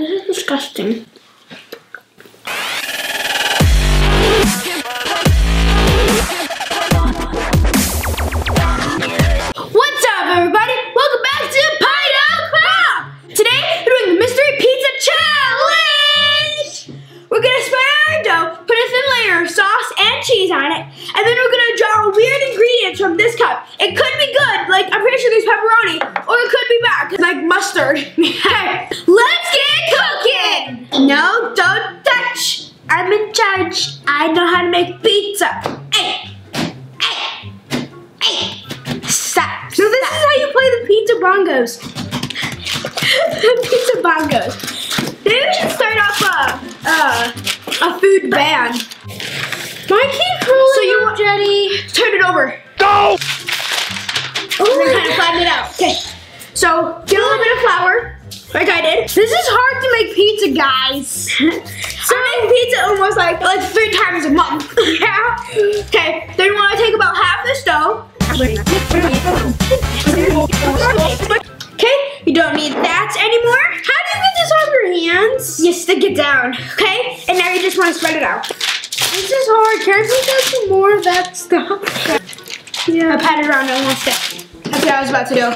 This is disgusting. What's up, everybody? Welcome back to PieDuckPop! Today, we're doing the Mystery Pizza Challenge! We're gonna spread our dough, put a thin layer of sauce and cheese on it, and then we're gonna draw weird ingredients from this cup. It could be good, like I'm pretty sure there's pepperoni, or it could be bad, like mustard. okay, let's get cooking! No, don't touch! I'm in charge. I know how to make pizza. Hey! Hey! Hey! Stop. So this is how you play the pizza bongos. the pizza bongos. Maybe we should start off a, uh, a food ban. Why keep rolling So you up, want- Jetty? Turn it over. Go! And then kind of flatten it out. Okay. So get a little bit of flour, like I did. This is hard to make pizza, guys. So I make pizza almost like like three times a month. yeah. Okay. Then you want to take about half this dough. Okay. You don't need that anymore. How do you get this on your hands? You stick it down. Okay. And now you just want to spread it out. This is hard. Can I have some more of that stuff? I Yeah. pat it around and it stick. That's what I was about to do.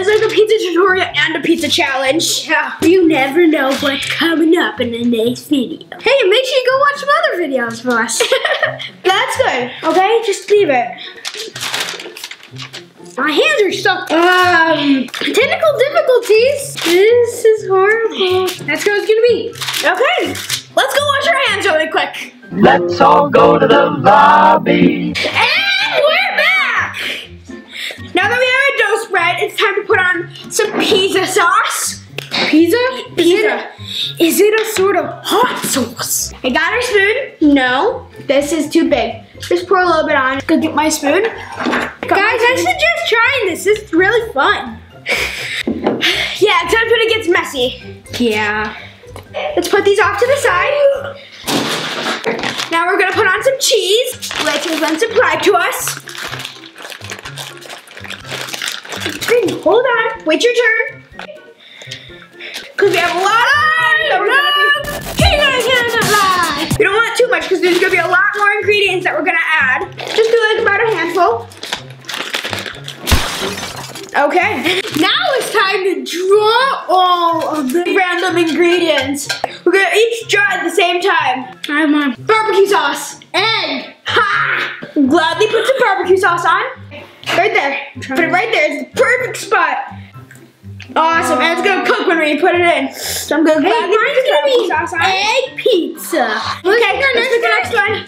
It's like a pizza tutorial and a pizza challenge. Yeah. You never know what's coming up in the next video. Hey, make sure you go watch some other videos for us. That's good. Okay, just leave it. My hands are stuck. Um. Technical difficulties. This is horrible. That's how it's gonna be. Okay. Let's go wash our hands really quick. Let's all go to the lobby. And we're back. Now that we have our dough spread, it's time to put on some pizza sauce. Pizza? Pizza. Is it a sort of hot sauce? I got our spoon. No, this is too big. Just pour a little bit on. Go get my spoon. Guys, I suggest trying this. It's really fun. Yeah, except when it gets messy. Yeah. Let's put these off to the side. Now we're gonna put on some cheese, which has been supplied to us. Hold on, wait your turn. Cause we have a lot of that we're gonna be- Hey guys, yeah, lie. We don't want too much because there's gonna be a lot more ingredients that we're gonna add. Just do like about a handful. Okay. Now it's time to draw all of the. Random ingredients. We're gonna each draw at the same time. I'm on Barbecue sauce. egg. Ha! Gladly put some barbecue sauce on. Right there. Put it right there. It's the perfect spot. Awesome. And it's gonna cook when we put it in. So I'm gonna Hey, gladly put mine's the barbecue sauce on. egg pizza. Okay, Let's let's pick pick the next one.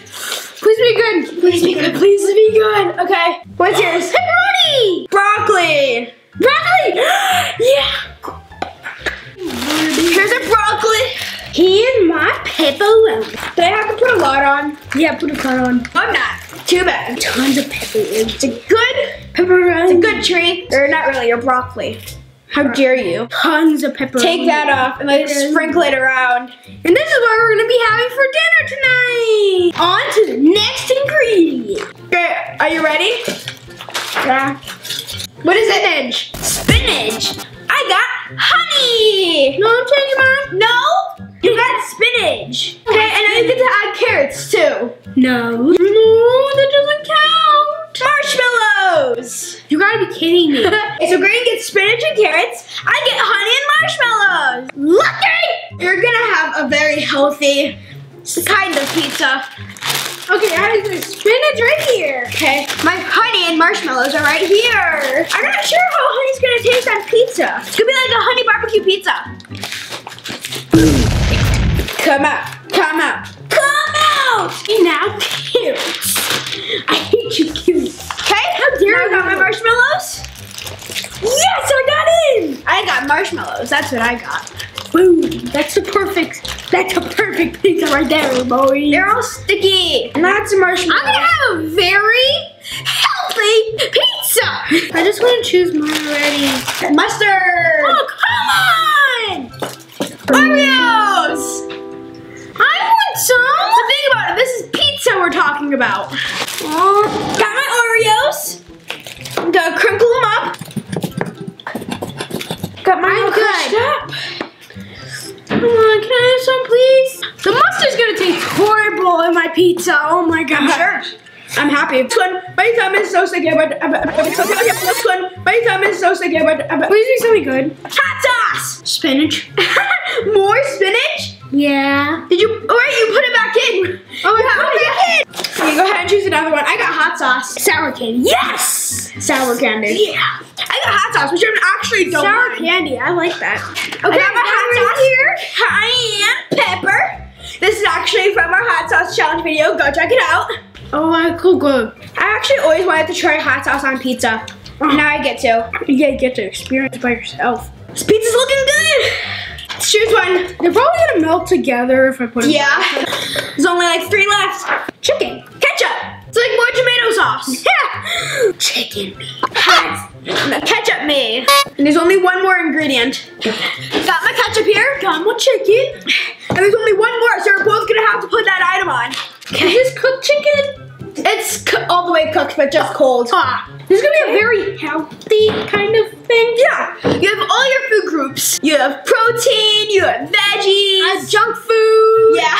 Please be good. Please be good. Please be good. Okay. What's yours? Pepperoni. Broccoli. Broccoli. Yeah. Here's a broccoli. Here's my pepperoni. Do I have to put a lot on? Yeah, put a lot on. I'm not. Too bad. Tons of pepperoni. It's a good, Pepperoni. it's a good treat. Or not really, your broccoli. How dare you? Tons of pepperoni. Take that off and let it sprinkle it around. And this is what we're gonna be having for dinner tonight. On to the next ingredient. Okay, are you ready? Yeah. What is it? Spinach. Spinach. I got honey. No, I'm changing mine. No, you got spinach. Okay, and now you get to add carrots too. No. No, that doesn't count. Marshmallows. You gotta be kidding me. Okay, so Green gets spinach and carrots. I get honey and marshmallows. Lucky! You're gonna have a very healthy kind of pizza. Okay, I have the spinach right here. Okay, my honey and marshmallows are right here. I'm not sure how honey's gonna taste on pizza. It's gonna be like a honey barbecue pizza. Come out, come out, come out! And now carrots. I hate you, carrots. Okay, how dare I got my marshmallows? Yes, I got in! I got marshmallows, that's what I got. Boom. That's the perfect. That's a perfect pizza right there, boy. They're all sticky. Lots of marshmallows. I'm gonna have a very healthy pizza. I just want to choose mine already. mustard. Oh, come on! Oreos! I want some. So think about it, this is pizza we're talking about. Oh, pizza. Oh my god. sure. I'm happy. This one, my thumb is so okay. Okay, This one, my thumb is so but- Please do something good. hot sauce. Spinach. More spinach? Yeah. Did you? All right, you put it back in. Oh, You yeah. put it back in. You go ahead and choose another one. I got hot sauce. Sour candy. Yes. Sour candy. Yeah. I got hot sauce, which I actually don't Sour mind. candy. I like that. Okay, I got a hot sauce here. Cayenne pepper. This is actually from our hot sauce challenge video. Go check it out. Oh, my cool good. I actually always wanted to try hot sauce on pizza. Oh. Now I get to. You get to experience by yourself. This pizza's looking good. Let's choose one. They're probably gonna melt together if I put it. Yeah. There's only like three left. Chicken. Ketchup. It's like more tomato sauce. Yeah. Chicken. Hot. Ketchup me. And there's only one more ingredient. Got my ketchup here. Got my chicken. And there's only one more, so we're both gonna have to put that item on. Is this cooked chicken? It's all the way cooked, but just cold. Ah, this is gonna be a very healthy kind of thing. Yeah. You have all your food groups. You have protein, you have veggies. Uh, junk food. Yeah.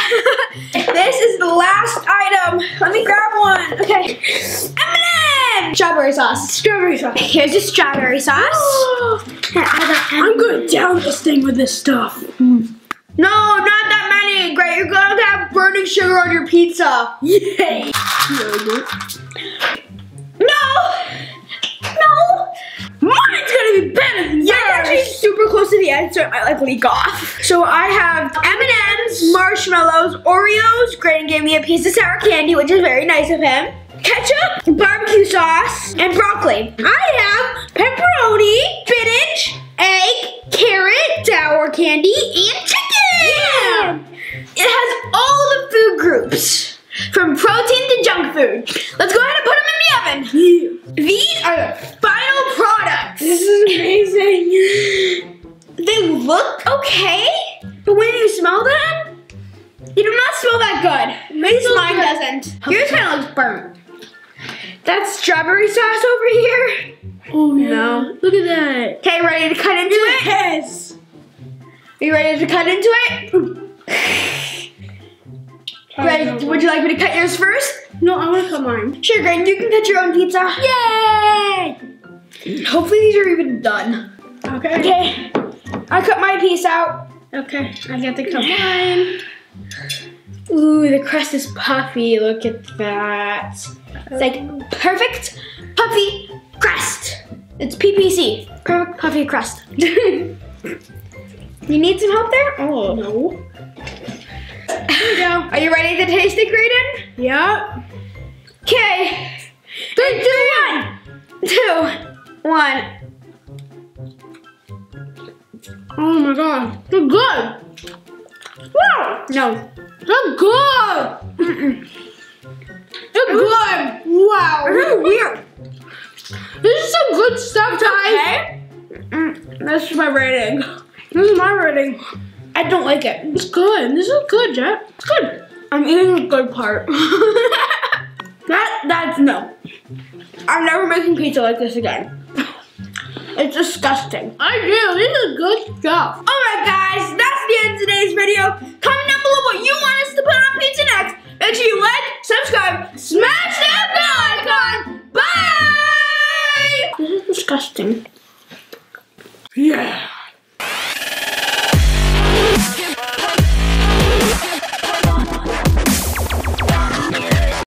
this is the last item. Let me grab. M&M. Strawberry sauce. Strawberry sauce. Here's your strawberry sauce. I'm gonna down this thing with this stuff. No, not that many. Great, you're going to have burning sugar on your pizza. Yay! No. No. Mine's gonna be better than yours. Mine's actually super close to the end, so it might like leak off. So I have M&M's, marshmallows, Oreos. Graydon gave me a piece of sour candy, which is very nice of him. Ketchup, barbecue sauce, and broccoli. I have pepperoni, spinach, egg, carrot, sour candy, and chicken. Yeah. It has all the food groups. From protein to junk food. Let's go ahead and put them in the oven. These are the final products. This is amazing. They look okay, but when you smell them, they do not smell that good. Least mine doesn't. Yours kind of looks burnt. That's strawberry sauce over here. Oh No. Look at that. Okay, ready to cut into it? Yes. Are you ready to cut into it? Ready? Would you like me to cut yours first? No, I want to cut mine. Sure, Graydon, you can cut your own pizza. Yay! Hopefully these are even done. Okay. Okay, I cut my piece out. Okay. I get to cut mine. Ooh, the crust is puffy. Look at that. It's like perfect puffy crust. It's PPC. Perfect puffy crust. you need some help there? Oh. No. Here you go. Are you ready to taste it, Graydon? Yep. Okay. Three, two, one. Two, one. Oh my god. They're good. Wow. No. They're good. They're good. Wow. Really weird. This is some good stuff, guys. Okay. Mm, that's my rating. This is my rating. I don't like it. It's good. This is good, Jet. It's good. I'm eating the good part. that that's no. I'm never making pizza like this again. It's disgusting. I do. This is good stuff. Alright guys, that's the end of today's video.